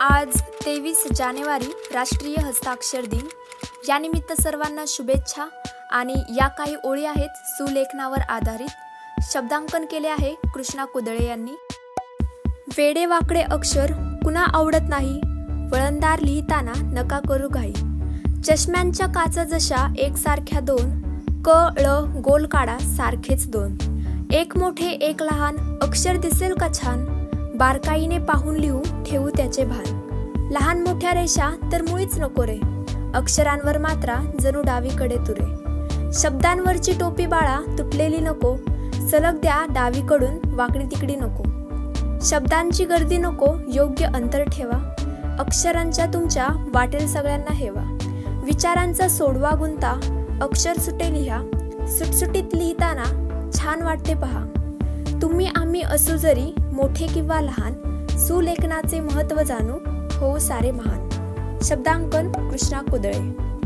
आज तेवीस जानेवारी राष्ट्रीय हस्ताक्षर दिन. यानिमित्त सर्वांना शुभेच्छा आणि या काही ओळी आहेत सुलेखनावर आधारित. शब्दांकन केले आहे कृष्णा कुदळे यांनी. वेडे वाकडे अक्षर कुणा आवडत नाही वळणदार लिहिताना नका करू घाई. चष्म्यांच्या काचा जशा एकसारख्या दोन क ळ गोल काढा सारखेच दोन. एक मोठे एक लहान अक्षर दिसेल का छान? बारकाईने पाहून लिहू ठेवू त्याचे भान. लहान मोठ्या रेषा तर मुळीच नको रे. अक्षरांवर मात्रा जणू डावीकडे तुरे. शब्दांवरची टोपी बाळा तुटलेली नको. सलग द्या डावीकडून वाकडी तिकडी नको. शब्दांची गर्दी नको योग्य अंतर ठेवा. अक्षरांच्या तुमच्या वाटेल सगळ्यांना हेवा. विचारांचा सोडवा गुंता अक्षर सुटे लिहा. सुटसुटीत लिहिताना छान वाटते पहा. तुम्ही आम्ही असू जरी मोठे किंवा लहान सुलेखनाचे महत्त्व जाणू हो सारे महान. शब्दांकन कृष्णा कुदळे.